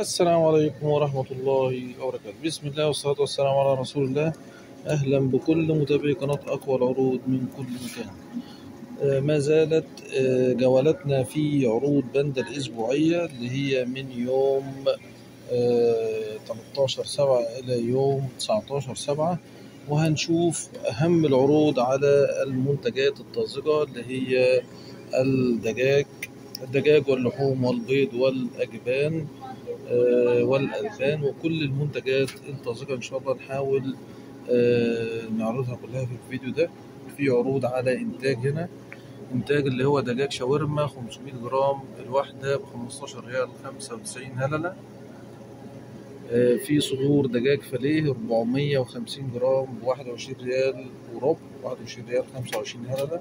السلام عليكم ورحمة الله وبركاته. بسم الله والصلاة والسلام على رسول الله. أهلا بكل متابعي قناة أقوى العروض من كل مكان. آه، ما زالت آه، جولتنا في عروض بندا الأسبوعية اللي هي من يوم آه، 13 سبعة إلى يوم 19 سبعة. وهنشوف أهم العروض على المنتجات الطازجة اللي هي الدجاج الدجاج واللحوم والبيض والأجبان. آه، والألبان وكل المنتجات. الطازجة إن شاء الله نحاول آه، نعرضها كلها في الفيديو ده. في عروض على إنتاج هنا. إنتاج اللي هو دجاج شاورما 500 جرام الواحدة ب 15 ريال 95 هللة. آه، في صدور دجاج فليه 450 جرام ب 21 ريال وربع 21 ريال 25 هللة.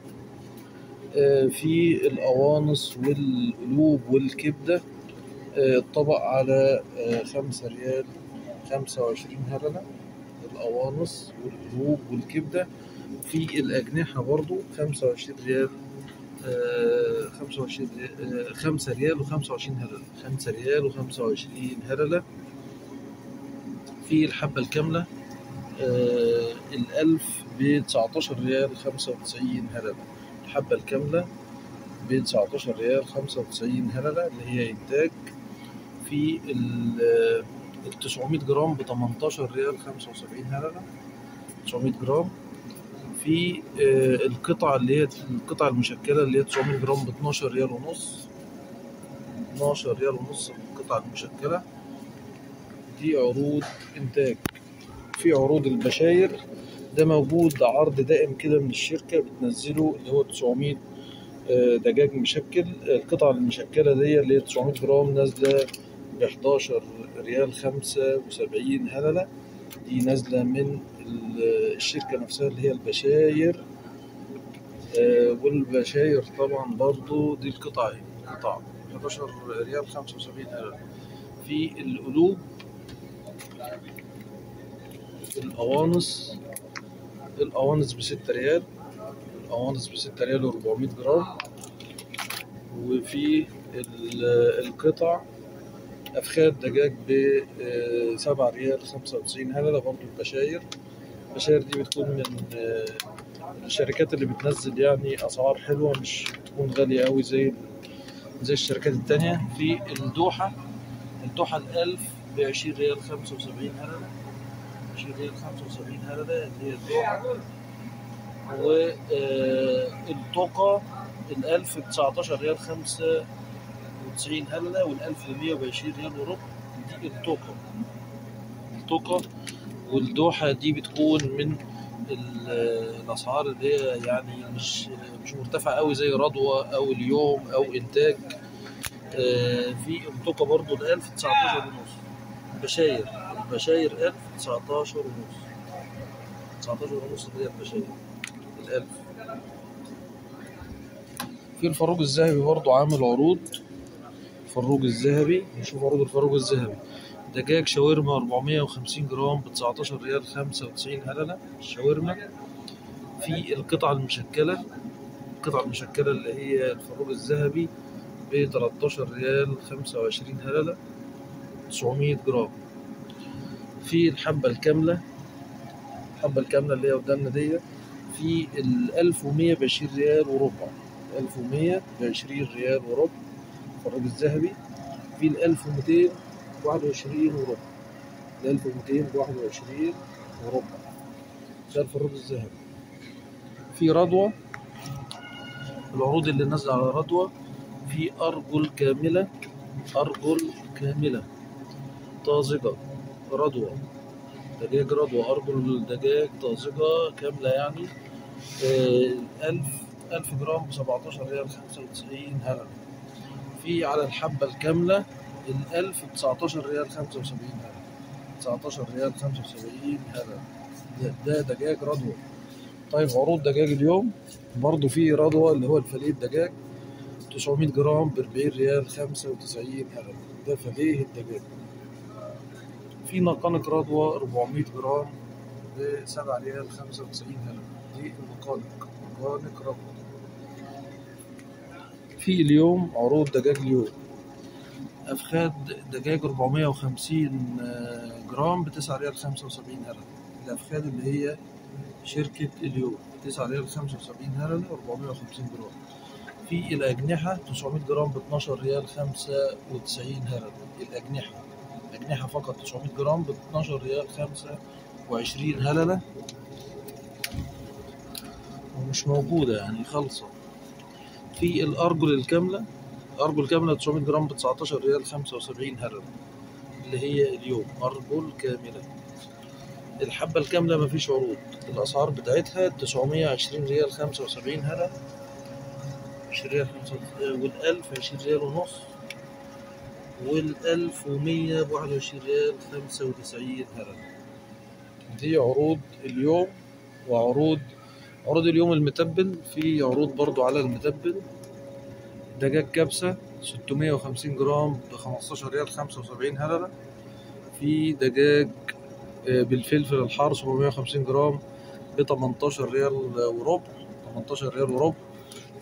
آه، في القوانص والقلوب والكبدة. آه، الطبق على آه، خمسة ريال خمسة وعشرين هللة القوانص والقلوب والكبدة في الأجنحة برضو خمسة وعشرين ريال آه، خمسة وعشرين ريال آه، خمسة ريال وخمسة وعشرين هللة خمسة ريال وخمسة وعشرين هللة في الحبة الكاملة الألف بتسعتاشر ريال خمسة وتسعين هللة الحبة الكاملة بتسعتاشر ريال خمسة وتسعين هللة اللي هي إنتاج في ال 900 جرام ب 18 ريال 75 هللة 900 جرام. في آه، القطع اللي هي القطع المشكلة اللي هي 900 جرام ب 12 ريال ونص. 12 ريال ونص القطعة المشكلة. دي عروض إنتاج. في عروض البشاير. ده موجود عرض دائم كده من الشركة بتنزله اللي هو 900 آه، دجاج مشكل. القطع المشكلة دي اللي هي 900 جرام نازلة ب 11 ريال 75 هللة. دي نازلة من ال- الشركة نفسها اللي هي البشاير. آه، والبشاير طبعا برضو دي القطع اهي قطع 11 ريال 75 هللة. في القلوب القوانص القوانص ب 6 ريال. القوانص ب 6 ريال و400 جرام. وفي ال- القطع. أفخاد دجاج ب آه، 7 ريال 95 هلله برضه البشاير. البشاير دي بتكون من آه، الشركات اللي بتنزل يعني أسعار حلوة مش بتكون غالية قوي زي زي الشركات التانية. في الدوحة الدوحة ال 1000 ب 20 ريال 75 هلله 20 ريال 75 هلله اللي هي الدوحة. والطوقه آه، ال 1000 ب 19 ريال 5 وتسعين هللة والألف وال وعشرين ريال وربع. دي الطوكة الطوكة والدوحة دي بتكون من الأسعار اللي هي يعني مش مش مرتفعة قوي زي رضوى أو اليوم أو إنتاج. آه، في انطقه برضه ال 1000 19 ونص. بشاير البشاير 1000 19 ونص. 19 ونص دي البشاير. ال 1000 في الفاروق الذهبي برضه عامل عروض. الفاروق الذهبي نشوف عروض الفاروق الذهبي. دجاج شاورما 450 جرام ب 19 ريال 95 هللة الشاورما في القطعة المشكلة القطعة المشكلة اللي هي الفاروق الذهبي ب 13 ريال 25 هللة 900 جرام. في الحبة الكاملة الحبة الكاملة اللي هي قدامنا دي في ال 1100 ب 20 ريال وربع. 1100 ب 20 ريال وربع. الفراج الذهبي في ال 1200 ب 21 وربع ال 1200 ب 21 وربع ده الفراج الذهبي. في رضوى العروض اللي نازلة على رضوى في أرجل كاملة أرجل كاملة. طازجة رضوى. دجاج رضوى أرجل دجاج طازجة كاملة يعني آه، ألف ألف جرام بسبعتاشر ريال خمسة وتسعين في على الحبة الكاملة الألف بتسعتاشر ريال خمسة وسبعين هللة تسعتاشر ريال خمسة وسبعين هللة ده, دجاج رضوى. طيب عروض دجاج اليوم. برضو في رضوى اللي هو الفليه الدجاج 900 جرام ب 40 ريال 95 هللة ده فليه الدجاج. في نقانق رضوى 400 جرام ب 7 ريال 95 هللة دي النقانق نقانق رضوى. في اليوم عروض دجاج اليوم أفخاد دجاج 450 آه، جرام بتسعة ريال 75 هللة الأفخاد اللي هي شركة اليوم تسعة ريال 75 هللة 450 جرام. في الأجنحة 900 جرام ب 12 ريال 95 هللة الأجنحة الأجنحة فقط 900 جرام ب 12 ريال 25 هللة. ومش موجودة يعني خالصة في الأرجل الكاملة. الأرجل الكاملة 900 جرام ب 19 ريال 75 هللة اللي هي اليوم. أرجل كاملة. الحبة الكاملة مفيش عروض. الأسعار بتاعتها 920 ريال 75 هللة 20 ريال 25 والألف 20 ريال ونص والألف ومية بواحد وعشرين ريال خمسة وتسعين هللة دي عروض اليوم وعروض عروض اليوم المتبل في عروض برضو على المتبل. دجاج كبسة 650 جرام ب 15 ريال 75 هللة في دجاج آه، بالفلفل الحار 750 جرام ب 18 ريال وربع. 18 ريال وربع.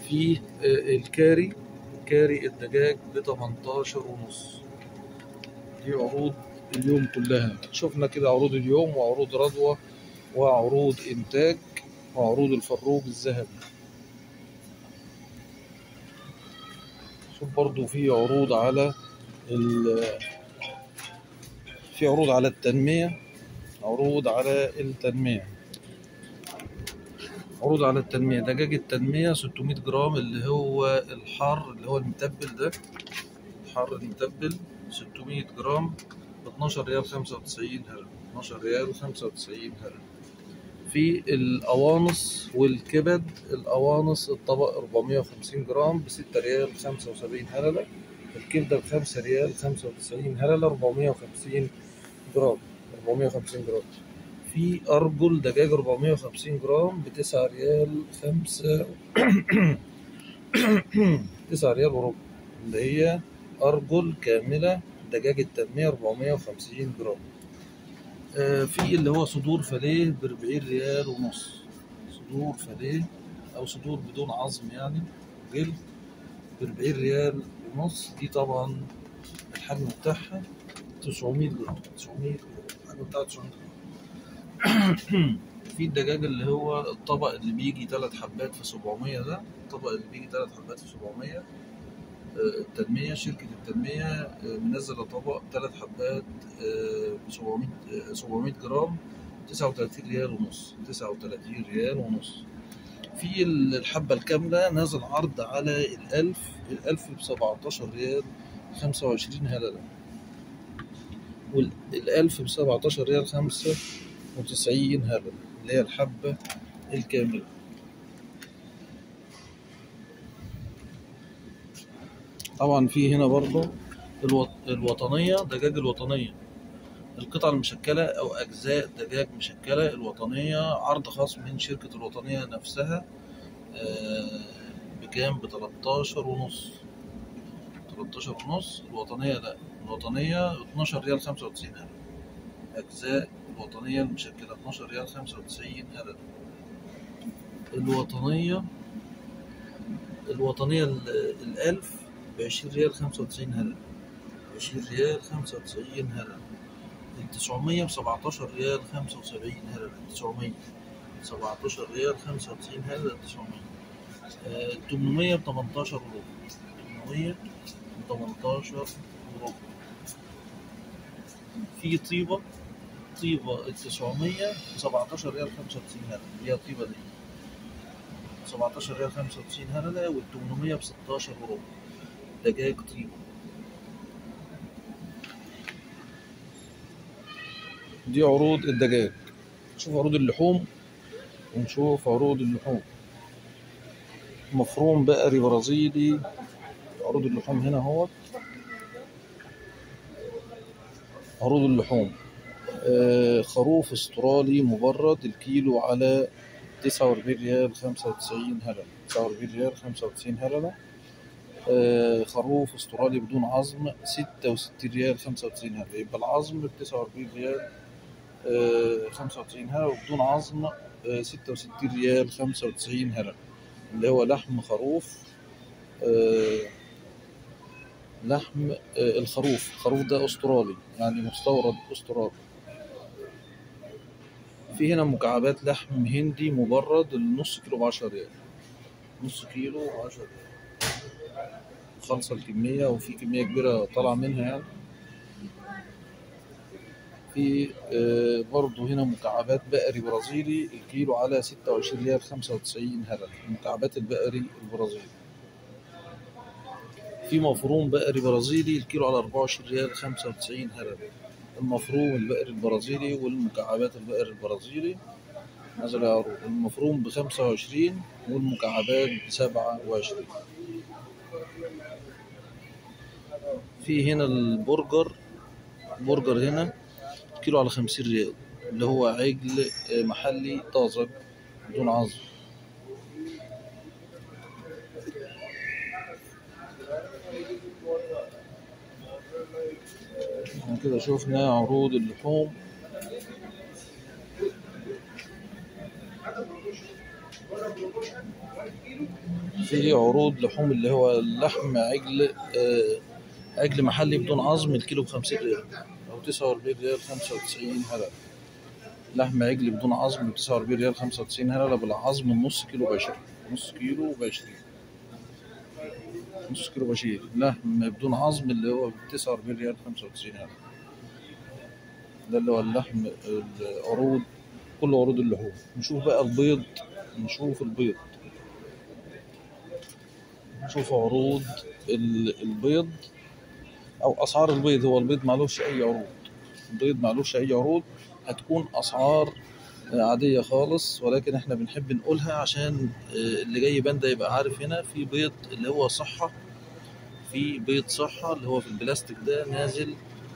في آه، الكاري كاري الدجاج ب 18 ونص. دي عروض اليوم كلها. شفنا كده عروض اليوم وعروض رضوى وعروض إنتاج. وعروض الفروج الذهبي. شوف برضو في عروض على ال في عروض على التنمية عروض على التنمية. عروض على التنمية دجاج التنمية 600 جرام اللي هو الحار اللي هو المتبل ده. الحار المتبل 600 جرام ب 12 ريال 95 هللة 12 ريال 95 هللة في القوانص والكبد. القوانص الطبق 450 جرام ب 6 ريال 75 هللة. الكبدة ب 5 ريال 95 هللة 450 جرام. 450 جرام. في أرجل دجاج 450 جرام بتسعة ريال خمسة تسعة ريال وربع. اللي هي أرجل كاملة دجاج التنمية 450 جرام. في اللي هو صدور فليه ب 40 ريال ونص. صدور فليه أو صدور بدون عظم يعني جلد ب 40 ريال ونص. دي طبعا الحجم بتاعها 900 جرام 900 جرام الحجم بتاعها 900 جرام. في الدجاج اللي هو الطبق اللي بيجي تلات حبات في 700 ده الطبق اللي بيجي تلات حبات في 700 آه، التنمية شركة التنمية آه، منزلة طبق تلات حبات ب 700 آه، 700 جرام 39 ريال ونص 39 ريال ونص. في الحبة الكاملة نازل عرض على الألف الألف ب 17 ريال 25 هللة. والألف ب 17 ريال 95 هللة اللي هي الحبة الكاملة. طبعا في هنا برضو الوط... الوطنية دجاج الوطنية. القطع المشكلة أو أجزاء دجاج مشكلة الوطنية عرض خاص من شركة الوطنية نفسها آه، بكام؟ ب 13 ونص. 13 ونص. الوطنية لا. الوطنية 12 ريال 95 هللة أجزاء الوطنية المشكلة 12 ريال 95 هللة الوطنية الوطنية ال- الألف بعشرين ريال خمسة وتسعين هللة عشرين ريال خمسة وتسعين هللة التسعمية بسبعتاشر ريال خمسة وسبعين هللة التسعمية سبعتاشر ريال خمسة وتسعين هللة التسعمية آه، التمنمية بتمنتاشر وربع. التمنمية بتمنتاشر وربع. في طيبة؟ طيبة التسعمية بسبعتاشر ريال خمسة وتسعين هللة هي الطيبة دي. سبعتاشر ريال خمسة وتسعين هللة والتمنمية بستاشر وربع. دجاج طيبة دي عروض الدجاج. نشوف عروض اللحوم ونشوف عروض اللحوم. مفروم بقري برازيلي عروض اللحوم هنا اهوت. عروض اللحوم. آه خروف استرالي مبرد الكيلو على تسعة وأربعين ريال خمسة وتسعين هللة تسعة وأربعين ريال خمسة وتسعين هللة خروف استرالي بدون عظم ستة وستين ريال خمسة وتسعين يبقى العظم بتسعة وأربعين ريال آه خمسة وتسعين هللة وبدون عظم آه ستة وستين ريال خمسة وتسعين اللي هو لحم خروف آه لحم آه، الخروف. الخروف ده أسترالي يعني مستورد أسترالي. في هنا مكعبات لحم هندي مبرد النص كيلو بعشرة ريال. نص كيلو بعشرة ريال. خالصة الكمية وفي كمية كبيرة طالعة منها يعني. في آه، برضه هنا مكعبات بقري برازيلي الكيلو على ستة وعشرين ريال خمسة وتسعين هلل مكعبات البقري البرازيلي. في مفروم بقري برازيلي الكيلو على أربعة وعشرين ريال خمسة وتسعين هلل المفروم البقري البرازيلي والمكعبات البقري البرازيلي. نزل المفروم بخمسة وعشرين والمكعبات بسبعة وعشرين. في هنا البرجر برجر هنا كيلو على خمسين ريال اللي هو عجل آه، محلي طازج بدون عظم. كده شفنا عروض اللحوم. في عروض لحوم اللي هو اللحم عجل آه، عجل محلي بدون عظم الكيلو بخمسين ريال. أو تسعة وأربعين ريال خمسة وتسعين هلل لحم عجل بدون عظم بتسعة وأربعين ريال خمسة وتسعين هلل بالعظم النص كيلو بعشرين. نص كيلو بعشرين. نص كيلو بعشرين. لحم بدون عظم اللي هو بتسعة وأربعين ريال خمسة وتسعين هلل ده اللي هو اللحم العروض كل عروض اللحوم. نشوف بقى البيض. نشوف البيض. نشوف عروض ال- البيض. أو أسعار البيض هو البيض مالوش أي عروض. البيض مالوش أي عروض هتكون أسعار عادية خالص ولكن إحنا بنحب نقولها عشان آه، اللي جاي بندا يبقى عارف هنا في بيض اللي هو صحة في بيض صحة اللي هو في البلاستيك ده نازل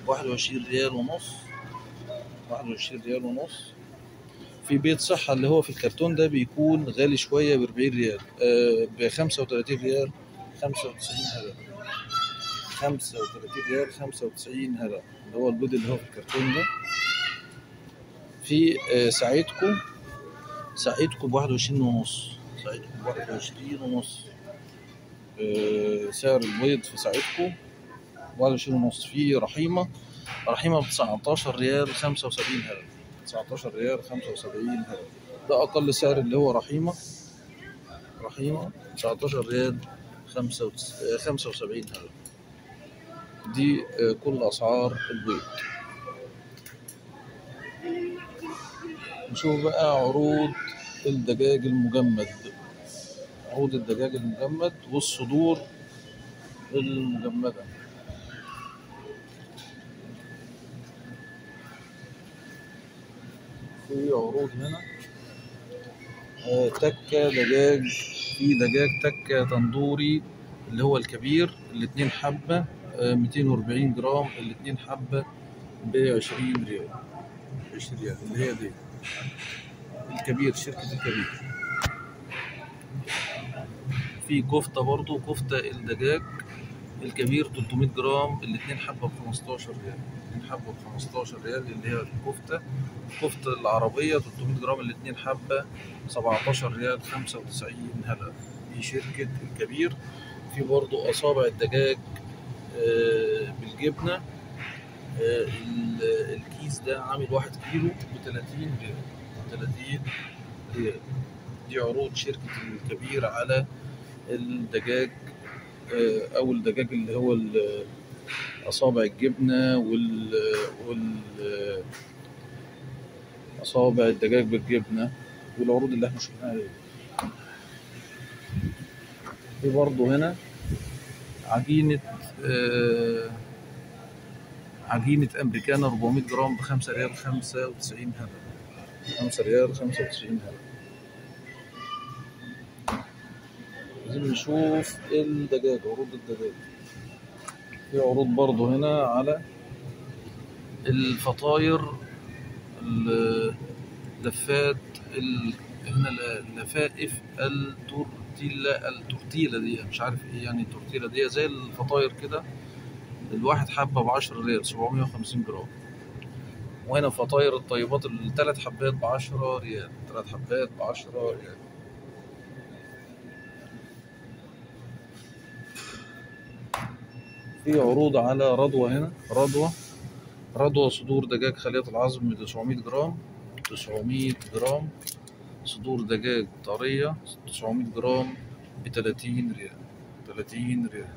واحد وعشرين ريال ونص واحد وعشرين ريال ونص. في بيض صحة اللي هو في الكرتون ده بيكون غالي شوية بأربعين ريال آه، بخمسة وتلاتين ريال خمسة وتسعين ريال 35 ريال 95 هذا اللي هو البيض اللي هو في الكرتون ده. في آه، ساعتكم ساعتكم بواحد وعشرين ونص ساعتكم بواحد وعشرين ونص. آه، سعر البيض في ساعتكم واحد وعشرين ونص. في رحيمة رحيمة بتسعتاشر ريال خمسة وسبعين 19 تسعتاشر ريال خمسة وسبعين ده أقل سعر اللي هو رحيمة. رحيمة تسعتاشر ريال خمسة آه، وسبعين دي آه، كل أسعار البيض. نشوف بقى عروض الدجاج المجمد. عروض الدجاج المجمد والصدور المجمدة. في عروض هنا. آه، تكة دجاج. في دجاج تكة تندوري اللي هو الكبير الاتنين حبة. ميتين وأربعين جرام الاتنين حبة بعشرين ريال. عشرين ريال. اللي هي دي. الكبير شركة الكبير. في كفتة برضو كفتة الدجاج الكبير 300 جرام الاتنين حبة ب 15 ريال. الاتنين حبة ب 15 ريال اللي هي الكفتة. الكفتة العربية 300 جرام الاتنين حبة 17 ريال 95 هلل دي شركة الكبير. في برضو أصابع الدجاج آه، بالجبنة. آه، ال- الكيس ده عامل واحد كيلو ب 30 ريال 30 ريال دي عروض شركة الكبير على الدجاج آه، أو الدجاج اللي هو ال- أصابع الجبنة وال أصابع الدجاج بالجبنة والعروض اللي إحنا شفناها دي. برضه هنا عجينة آه، عجينة أمريكانا 400 جرام بخمسة ريال خمسة وتسعين هلل خمسة ريال خمسة وتسعين هلل عايزين نشوف الدجاج عروض الدجاج. في عروض برضه هنا على الفطاير اللفات ال... هنا اللفائف التورتيلا التورتيلا دي مش عارف إيه يعني التورتيلا دي زي الفطاير كده الواحد حبة بعشرة ريال سبعمية وخمسين جرام. وهنا فطاير الطيبات التلات حبات بعشرة ريال تلات حبات بعشرة ريال. في عروض على رضوة هنا رضوة رضوة صدور دجاج خالية العظم 900 جرام 900 جرام. صدور دجاج طرية 900 جرام ب 30 ريال 30 ريال.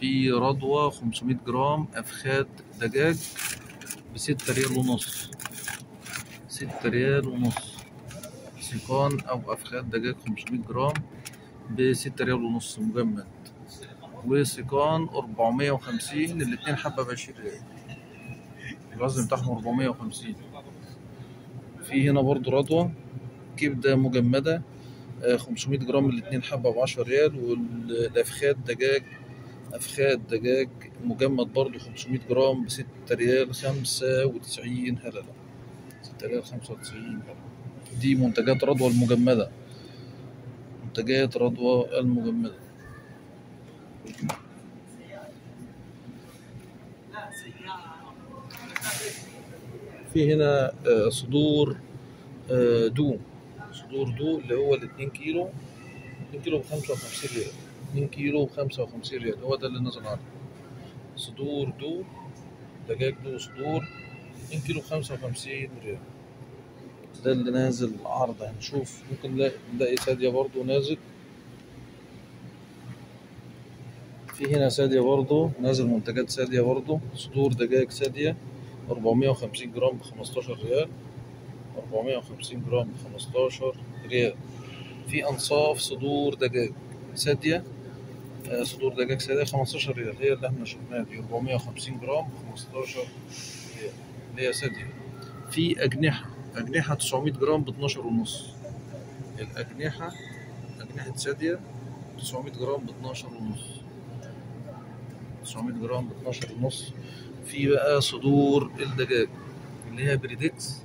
في رضوة 500 جرام أفخاد دجاج بستة ريال ونص. ستة ريال ونص. سيقان أو أفخاد دجاج 500 جرام بستة ريال ونص مجمد. وسيقان 450 الاتنين حبة بعشرين ريال. الوزن بتاعهم 450 في هنا برضو رضوة كبدة مجمدة آه، 500 جرام الاتنين حبة بعشرة ريال والأفخاد دجاج أفخاد دجاج مجمد برضو 500 جرام بستة ريال خمسة وتسعين هللة ستة ريال خمسة وتسعين هللة دي منتجات رضوى المجمدة. منتجات رضوى المجمدة. في هنا آه، صدور آه، دو. صدور دو اللي هو الاتنين كيلو. اتنين كيلو بخمسة وخمسين ريال. اتنين كيلو بخمسة وخمسين ريال. هو ده اللي نزل عرض صدور دو دجاج دو صدور. اتنين كيلو بخمسة وخمسين ريال. ده اللي نازل عرض هنشوف. ممكن نلاقي سادية برضو نازل. في هنا سادية برضو نازل منتجات سادية برضو صدور دجاج سادية. 450 جرام ب 15 ريال 450 جرام ب 15 ريال. في أنصاف صدور دجاج سادية آه، صدور دجاج سادية 15 ريال هي اللي إحنا شفناها دي 450 جرام ب 15 ريال هي سادية. في أجنحة أجنحة 900 جرام ب 12 ونص. الأجنحة أجنحة سادية 900 جرام ب 12 ونص. 900 جرام ب 12 ونص. في بقى صدور الدجاج اللي هي بريدكس.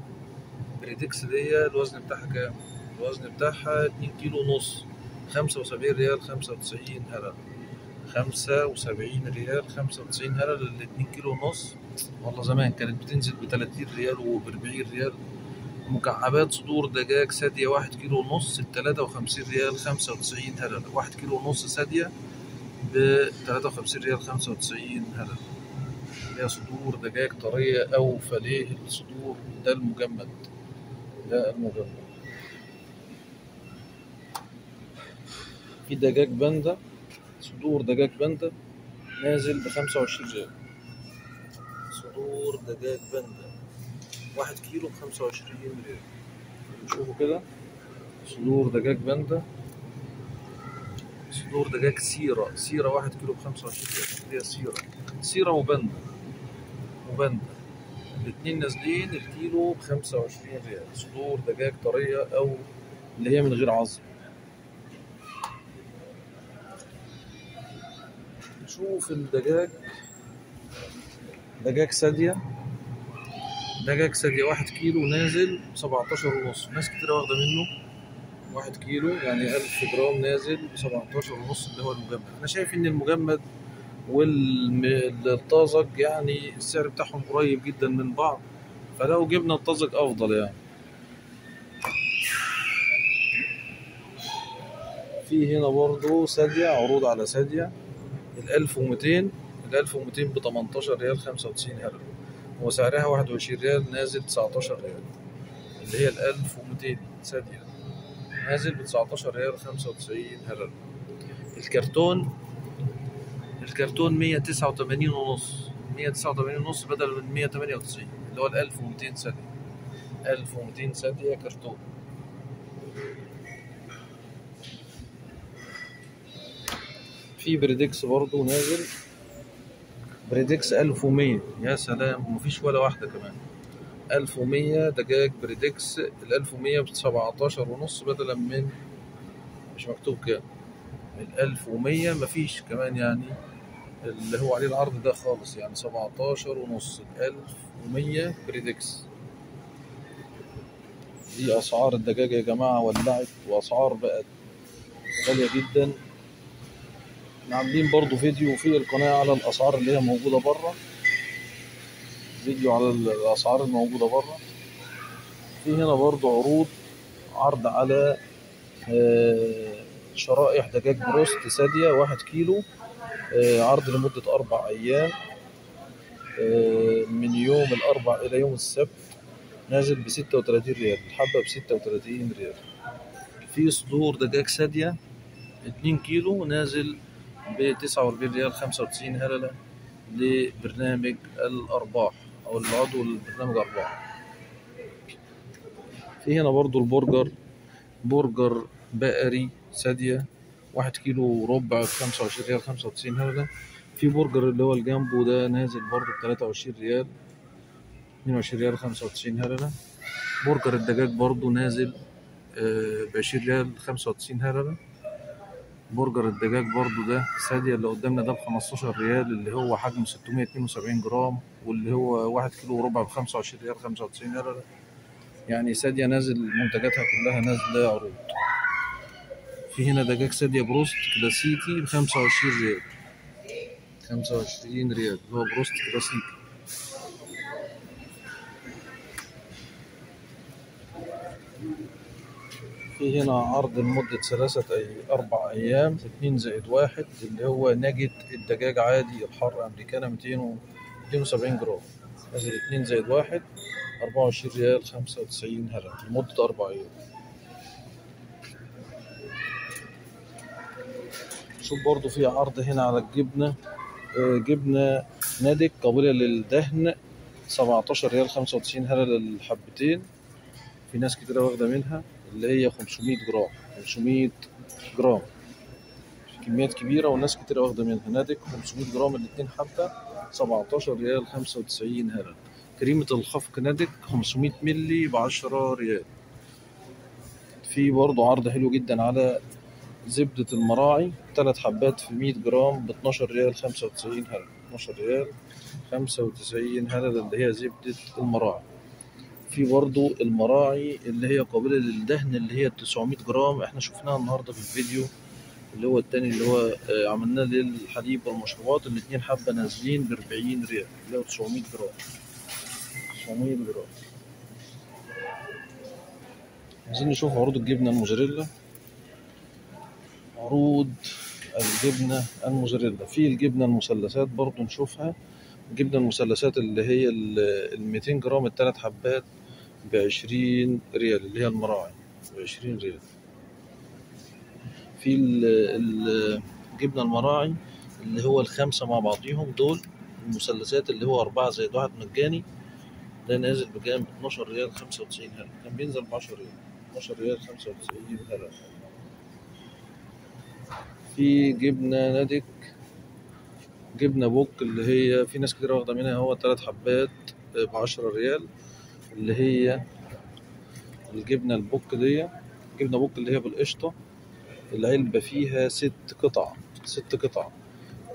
بريدكس دي الوزن بتاعها كام؟ الوزن بتاعها 2 كيلو ونص 75 ريال 95 هلل 75 ريال 95 هلل ال 2 كيلو ونص. والله زمان كانت بتنزل ب 30 ريال وب 40 ريال. مكعبات صدور دجاج سادية 1 كيلو ونص ب 53 ريال 95 هلل 1 كيلو ونص سادية ب 53 ريال 95 هلل هي صدور دجاج طرية أو فليه الصدور ده المجمد ده المجمد. في دجاج باندا صدور دجاج باندا نازل بخمسة وعشرين ريال صدور دجاج باندا واحد كيلو بخمسة وعشرين ريال. نشوفوا كده. صدور دجاج باندا. صدور دجاج سيرة سيرة واحد كيلو بخمسة وعشرين ريال. هي سيرة. سيرة وباندا. وباندا الاتنين نازلين الكيلو بخمسة وعشرين ريال. صدور دجاج طرية أو اللي هي من غير عظم. نشوف الدجاج. دجاج سادية. دجاج سادية واحد كيلو نازل بسبعتاشر ونص. ناس كتير واخدة منه. واحد كيلو يعني ألف جرام نازل بسبعتاشر ونص اللي هو المجمد. أنا شايف إن المجمد والطازج يعني السعر بتاعهم قريب جدا من بعض فلو جبنا الطازج أفضل يعني. في هنا برضو سادية عروض على سادية الألف ومتين الألف ومتين بتمنتاشر ريال خمسة وتسعين هلل وسعرها واحد وعشرين ريال نازل تسعتاشر ريال. اللي هي الألف ومتين سادية نازل بتسعتاشر ريال خمسة وتسعين هلل الكرتون الكرتون مية تسعة وتمانين ونص. مية تسعة وتمانين ونص بدل من مية تمانية وتسعين اللي هو ومتين سادية ألف ومتين سادية كرتون. في بريدكس برضو نازل. بريدكس 1100 يا سلام ومفيش ولا واحدة كمان. 1100 دجاج بريدكس ال 1100 ب 17 ونص بدلا من مش مكتوب كام. ال 1100 مفيش كمان يعني. اللي هو عليه العرض ده خالص يعني 17 ونص ال 1100 بريدكس. دي أسعار الدجاج يا جماعة ولعت وأسعار بقت غالية جدا. إحنا عاملين برضو فيديو في القناة على الأسعار اللي هي موجودة بره. فيديو على الأسعار الموجودة بره. في هنا برضو عروض عرض على آه، شرائح دجاج بروست سادية واحد كيلو. عرض لمدة أربع أيام آه، من يوم الأربع إلى يوم السبت نازل بستة وتلاتين ريال الحبة بستة وتلاتين ريال. في صدور دجاج سادية اتنين كيلو نازل بتسعة وأربعين ريال خمسة وتسعين هللة لبرنامج الأرباح أو العضو البرنامج أرباح. في هنا برضو البرجر برجر بقري سادية واحد كيلو وربع بخمسة وعشرين ريال خمسة وتسعين هللة في برجر اللي هو الجامبو ده نازل برضو بتلاتة وعشرين ريال اتنين وعشرين ريال خمسة وتسعين هللة برجر الدجاج برضو نازل بعشرين ريال خمسة وتسعين هللة برجر الدجاج برضو ده سادية اللي قدامنا ده بخمستاشر ريال اللي هو حجمه ستمية اتنين وسبعين جرام واللي هو واحد كيلو وربع بخمسة وعشرين ريال خمسة وتسعين هللة يعني سادية نازل منتجاتها كلها نازلة عروض. في هنا دجاج سادية بروست كلاسيكي بخمسة وعشرين ريال. خمسة وعشرين ريال. هو بروست كلاسيكي. في هنا عرض لمدة ثلاثة أي أربع أيام. اتنين زائد واحد اللي هو ناجت الدجاج عادي الحار أمريكانا ميتين وميتين وسبعين جرام. نازل اتنين زائد واحد أربعة وعشرين ريال خمسة وتسعين هللة لمدة أربع أيام. شوف برضو في عرض هنا على الجبنة. آه، جبنة نادك قابلة للدهن. سبعتاشر ريال خمسة وتسعين هللة للحبتين. في ناس كتيرة واخدة منها اللي هي 500 جرام. 500 جرام. كميات كبيرة والناس كتير واخدة منها. نادك 500 جرام الاتنين حبة. 17 ريال 95 هلل كريمة الخفق نادك 500 ملي ب 10 ريال. في برضه عرض حلو جدا على زبدة المراعي ثلاث حبات في 100 جرام ب 12 ريال 95 هلل 12 ريال 95 هلل اللي هي زبدة المراعي. في برضو المراعي اللي هي قابلة للدهن اللي هي 900 جرام. إحنا شفناها النهاردة في الفيديو اللي هو التاني اللي هو آه، عملناه للحليب والمشروبات. الاتنين حبة نازلين ب 40 ريال اللي هو 900 جرام. 900 جرام. عايزين نشوف عروض الجبنة الموزاريلا. عروض الجبنة الموزاريلا في الجبنة المثلثات برضو نشوفها. الجبنة المثلثات اللي هي ال 200 جرام التلات حبات بعشرين ريال اللي هي المراعي. بعشرين ريال. في ال- ال- الجبنة المراعي اللي هو الخمسة مع بعضيهم دول المثلثات اللي هو أربعة زائد واحد مجاني. ده نازل بكام؟ 12 ريال 95 هلل كان بينزل ب 10 ريال. 12 ريال 95 هلل في جبنة نادك جبنة بوك اللي هي في ناس كتير واخدة منها هو تلات حبات ب 10 ريال اللي هي الجبنة البوك دي جبنة بوك اللي هي بالقشطة العلبة فيها ست قطع ست قطع.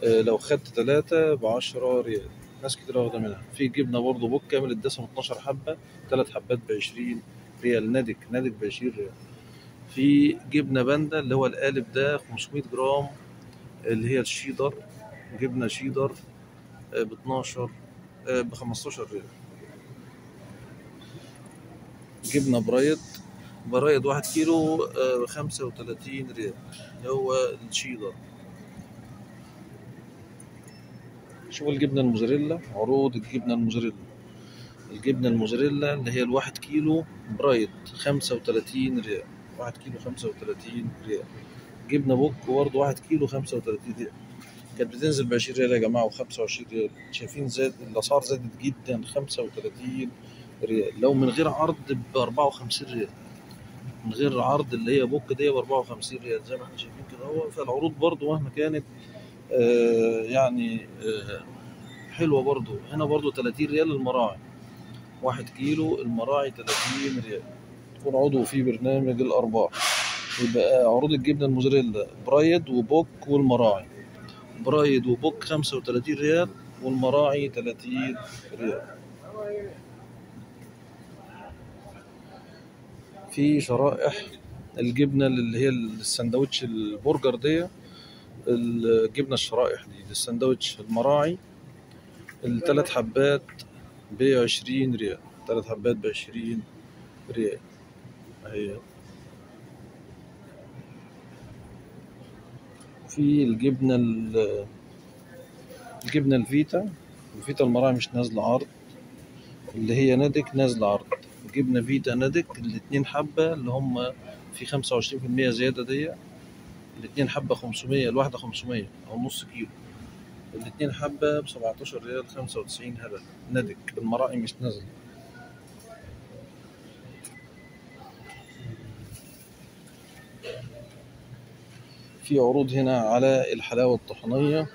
آه، لو خدت تلاتة بعشرة ريال. ناس كتير واخدة منها. في جبنة برضه بوك كامل الدسم 12 حبة تلات حبات بعشرين ريال. نادك نادك بعشرين ريال. في جبنة باندا اللي هو القالب ده 500 جرام اللي هي الشيدر جبنة شيدر ب 12 ب 15 ريال. جبنة برايد برايد واحد كيلو ب 35 ريال اللي هو الشيدر. شوف الجبنة الموزاريلا عروض الجبنة الموزاريلا. الجبنة الموزاريلا اللي هي الواحد كيلو برايد 35 ريال. واحد كيلو 35 ريال. جبنة بوك برضه واحد كيلو 35 ريال. كانت بتنزل ب 20 ريال يا جماعة و25 ريال. شايفين زاد الأسعار زادت جدا 35 ريال. لو من غير عرض ب 54 ريال. من غير عرض اللي هي بوك دي ب 54 ريال. زي ما إحنا شايفين كده هو. فالعروض برضه مهما كانت آه يعني آه حلوة برضه. هنا برضه 30 ريال المراعي. واحد كيلو المراعي 30 ريال. تكون عضو في برنامج الأرباح. يبقى عروض الجبنة الموزاريلا برايد وبوك والمراعي. برايد وبوك 35 ريال والمراعي 30 ريال. في شرائح الجبنة اللي هي السندوتش البرجر دي الجبنة الشرائح دي السندوتش المراعي الثلاث حبات بعشرين ريال. ثلاث حبات بعشرين ريال. اهي في الجبنة ال- جبنا الفيتا. الفيتا المراعي مش نازلة عرض. اللي هي نادك نازلة عرض. جبنا فيتا نادك. الاتنين حبة اللي هم في خمسة وعشرين في المية زيادة دي. الاتنين حبة خمسمية الواحدة خمسمية أو نص كيلو. الاتنين حبة بسبعتاشر ريال خمسة وتسعين هبل. نادك. المراعي مش نازلة. في عروض هنا على الحلاوة الطحينية.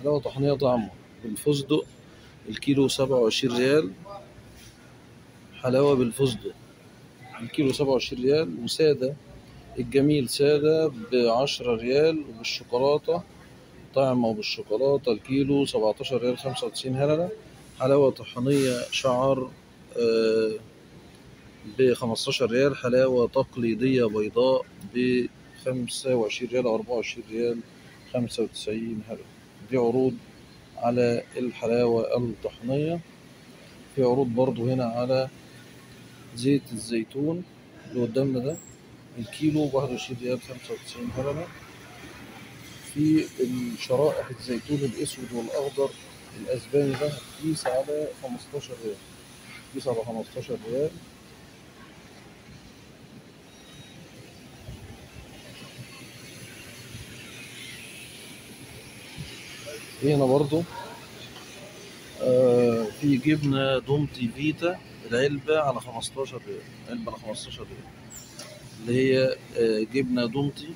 حلاوة طحينية طعمة. بالفستق الكيلو سبعة وعشرين ريال. حلاوة بالفستق الكيلو سبعة وعشرين ريال. وسادة الجميل سادة بعشرة ريال. وبالشوكولاتة طعمة وبالشوكولاتة الكيلو سبعتاشر ريال خمسة وتسعين هللة. حلاوة طحينية شعر بخمستاشر ريال. حلاوة تقليدية بيضاء بخمسة وعشرين ريال أو أربعة وعشرين ريال خمسة وتسعين هللة دي عروض على الحلاوة الطحينية في عروض برضو هنا على زيت الزيتون اللي قدامنا ده الكيلو بواحد وعشرين ريال خمسة وتسعين هللة في الشرائح الزيتون الأسود والأخضر الأسباني ده كيس على خمستاشر ريال. كيس على خمستاشر ريال. هنا برضو آه في جبنة دومتي فيتا العلبة على خمستاشر ريال علبة على خمستاشر ريال. اللي هي آه جبنة دومتي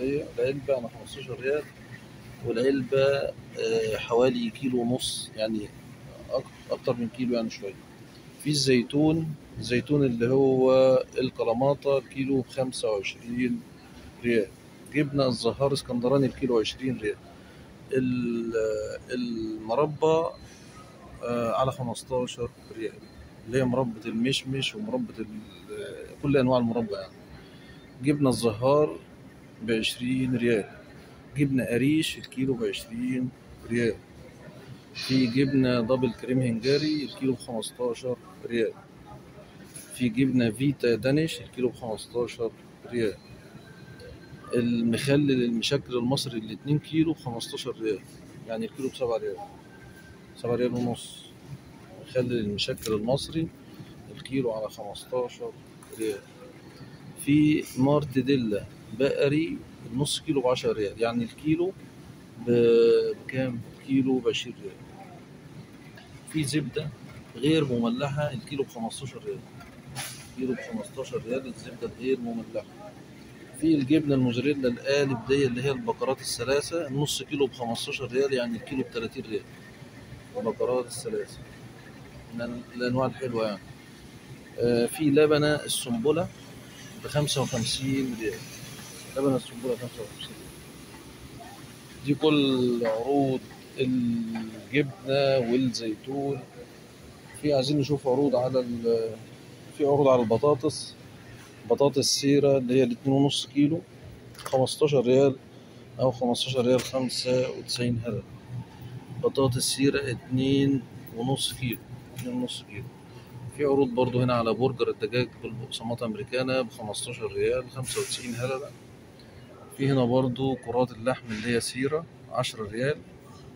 هي العلبة على خمستاشر ريال والعلبة آه حوالي كيلو ونص يعني أكتر من كيلو يعني شوية. في الزيتون الزيتون اللي هو الكلاماتا كيلو بخمسة وعشرين ريال. جبنة الزهار اسكندراني الكيلو عشرين ريال. المربى على 15 ريال اللي هي مربى المشمش ومربى كل أنواع المربى يعني. جبنه الزهار بعشرين ريال جبنه قريش الكيلو بعشرين ريال في جبنه double cream هنجاري الكيلو بخمستاشر ريال في جبنه فيتا Danish الكيلو بخمستاشر ريال. المخلل المشكل المصري الاتنين كيلو بخمستاشر ريال. يعني الكيلو بسبعة ريال. سبعة ريال ونص. المخلل المشكل المصري الكيلو على خمستاشر ريال. في مارتديلا بقري النص كيلو بعشرة ريال. يعني الكيلو بكام؟ كيلو بعشرين ريال. في زبدة غير مملحة الكيلو بخمستاشر ريال. كيلو بخمستاشر ريال الزبدة الغير مملحة. في الجبنة الموزاريلا القالب دي اللي هي البقرات الثلاثة النص كيلو بخمستاشر ريال يعني الكيلو بتلاتين ريال. البقرات الثلاثة من الأنواع الحلوة يعني. آه في لبنة السنبلة بخمسة وخمسين ريال. لبنة السنبلة خمسة وخمسين ريال. دي كل عروض الجبنة والزيتون. في عايزين نشوف عروض على في عروض على البطاطس. بطاطس سيرة اللي هي الاتنين ونص كيلو خمستاشر ريال أو خمستاشر ريال خمسة وتسعين هلل بطاطس سيرة اتنين ونص كيلو اتنين ونص كيلو. في عروض برضو هنا على برجر الدجاج بالبقسماط أمريكانا بخمستاشر ريال خمسة وتسعين هلل في هنا برضو كرات اللحم اللي هي سيرة عشرة ريال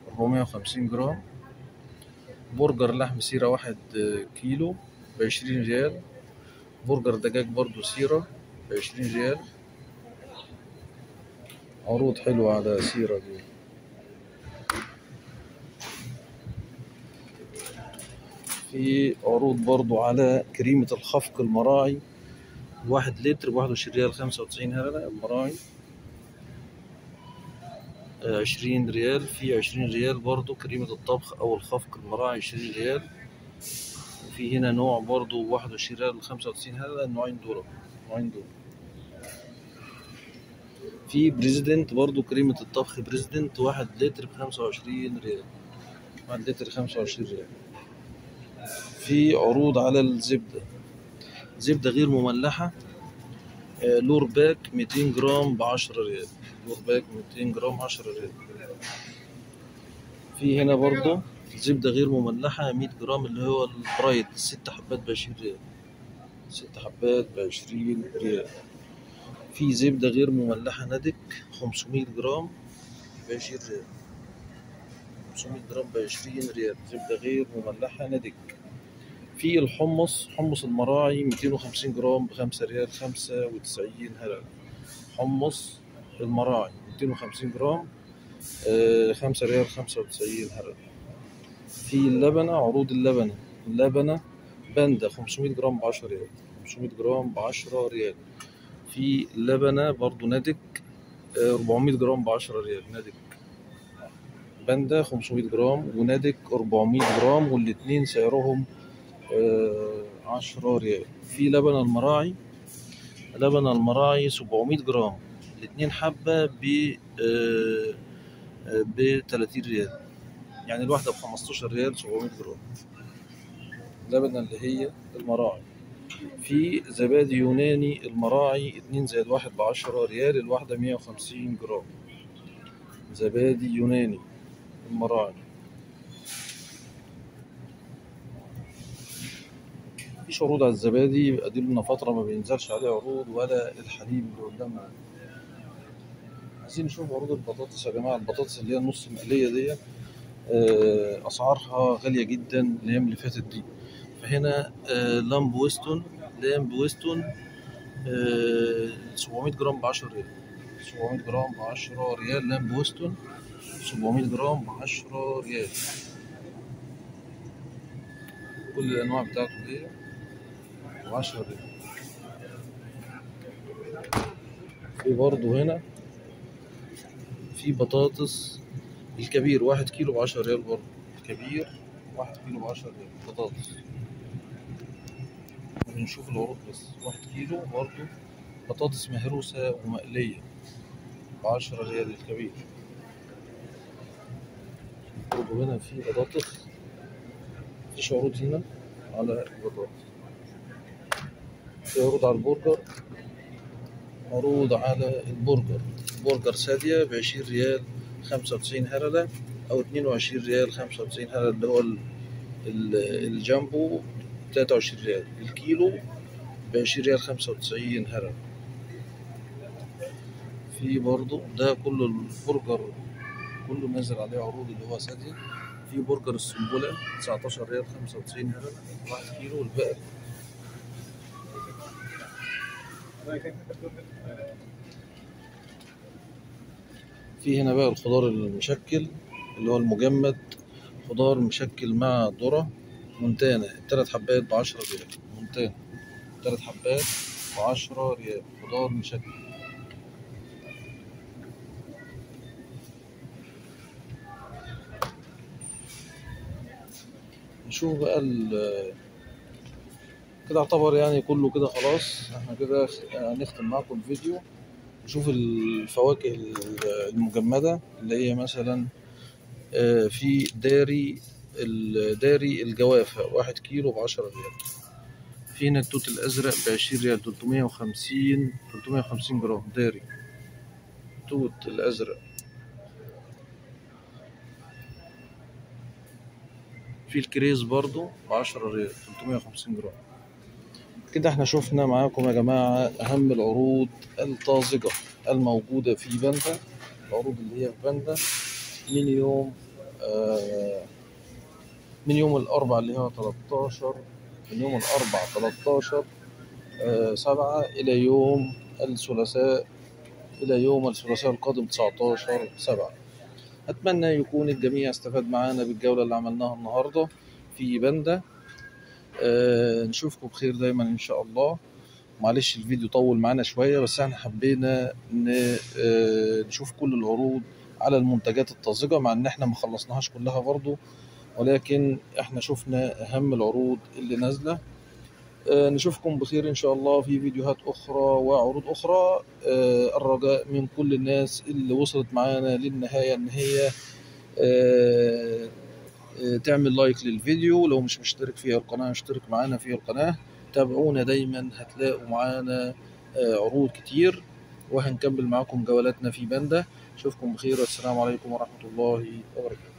أربعمية وخمسين جرام. برجر لحم سيارا واحد كيلو بعشرين ريال. برجر دجاج برضو سيارا بعشرين ريال. عروض حلوة على سيارا دي. في عروض برضو على كريمة الخفق المراعي. واحد لتر بواحد وعشرين ريال خمسة وتسعين هللة المراعي. عشرين ريال في عشرين ريال برضو كريمة الطبخ أو الخفق المراعي عشرين ريال. وفي هنا نوع برضو واحد وعشرين ريال خمسة وتسعين هللة النوعين دول النوعين دول. في بريزيدنت برضو كريمة الطبخ بريزيدنت واحد لتر بخمسة وعشرين ريال واحد لتر خمسة وعشرين ريال. في عروض على الزبدة زبدة غير مملحة لورباك 200 جرام بعشرة ريال لورباك 200 جرام عشرة ريال. في هنا برضو زبدة غير مملحة 100 جرام اللي هو البرايد ست حبات بعشرين ريال. ست حبات بعشرين ريال. في زبدة غير مملحة نادك 500 جرام بعشرين ريال. 500 جرام ب 20 ريال. زبدة غير مملحة نادك في الحمص حمص المراعي 250 جرام ب 5 ريال 95 هلل حمص المراعي 250 جرام آه، 5 ريال 95 هلل في اللبنة عروض اللبنة. اللبنة باندا 500 جرام ب 10 ريال. 500 جرام ب 10 ريال. في لبنة برضو نادك آه، 400 جرام ب 10 ريال. نادك باندا 500 جرام. ونادك 400 جرام والاتنين سعرهم آه، 10 ريال. في لبن المراعي. لبن المراعي 700 جرام. الاتنين حبة ب ب 30 ريال. يعني الواحدة ب 15 ريال 700 جرام. لبن اللي هي المراعي. في زبادي يوناني المراعي 2 زائد واحد ب 10 ريال الواحدة 150 جرام. زبادي يوناني المراعي. مفيش عروض على الزبادي يبقى دي لنا فترة ما بينزلش عليه عروض ولا الحليب اللي قدامنا. عايزين نشوف عروض البطاطس يا جماعة البطاطس اللي هي النص مقلية دي آه، أسعارها غالية جدا الأيام اللي فاتت دي. فهنا آه، لامب ويستون لامب ويستون آه، 700 جرام ب 10 ريال. 700 جرام ب 10 ريال لامب ويستون 700 جرام ب 10 ريال. كل الأنواع بتاعته دي ب 10 ريال. في برضه هنا في بطاطس الكبير واحد كيلو ب 10 ريال برضه. الكبير واحد كيلو ب 10 ريال. بطاطس بنشوف العروض بس. واحد كيلو برضه. بطاطس مهروسة ومقلية. بعشرة ريال الكبير. برضه هنا في بطاطس. مفيش عروض هنا على البطاطس. في عروض على البرجر. عروض على البرجر. برجر سادية بعشرين ريال. خمسة وتسعين هللة أو اتنين وعشرين ريال خمسة وتسعين هللة اللي هو ال- ال- الجامبو تلاتة وعشرين ريال. الكيلو بعشرين ريال خمسة وتسعين هللة في برضو ده كله البرجر كله نازل عليه عروض اللي هو سادية. في برجر السنبلة 19 ريال 95 هللة واحد كيلو والباقي في هنا بقى الخضار المشكل اللي هو المجمد. خضار مشكل مع ذرة مونتانا التلات حبات بعشرة ريال. مونتانا تلات حبات بعشرة ريال. خضار مشكل. نشوف بقى كده اعتبر يعني كله كده خلاص. إحنا كده هنختم معاكم الفيديو. نشوف الفواكه المجمدة اللي هي مثلا آه، في داري الداري الجوافة واحد كيلو بعشرة ريال. في هنا التوت الأزرق بعشرين ريال تلتمية وخمسين تلتمية وخمسين جرام داري. التوت الأزرق. في الكريز برضو بعشرة ريال تلتمية وخمسين جرام. كده إحنا شفنا معاكم يا جماعة أهم العروض الطازجة الموجودة في بندا العروض اللي هي في بندا من يوم آه من يوم الأربع اللي هو 13 من يوم الأربع 13 آه سبعة إلى يوم الثلاثاء إلى يوم الثلاثاء القادم 19 سبعة. أتمنى يكون الجميع استفاد معانا بالجولة اللي عملناها النهاردة في بندا آه نشوفكم بخير دايما إن شاء الله. معلش الفيديو طول معانا شوية بس إحنا حبينا آه، نشوف كل العروض على المنتجات الطازجة مع إن إحنا ما خلصناهاش كلها برضو. ولكن إحنا شفنا أهم العروض اللي نازلة. آه، نشوفكم بخير إن شاء الله في فيديوهات أخرى وعروض أخرى. آه، الرجاء من كل الناس اللي وصلت معانا للنهاية ان هي تعمل لايك للفيديو لو مش مشترك في القناة اشترك معانا في القناة. تابعونا دايما هتلاقوا معانا آه، عروض كتير وهنكمل معاكم جولاتنا في بندا أشوفكم بخير والسلام عليكم ورحمة الله وبركاته.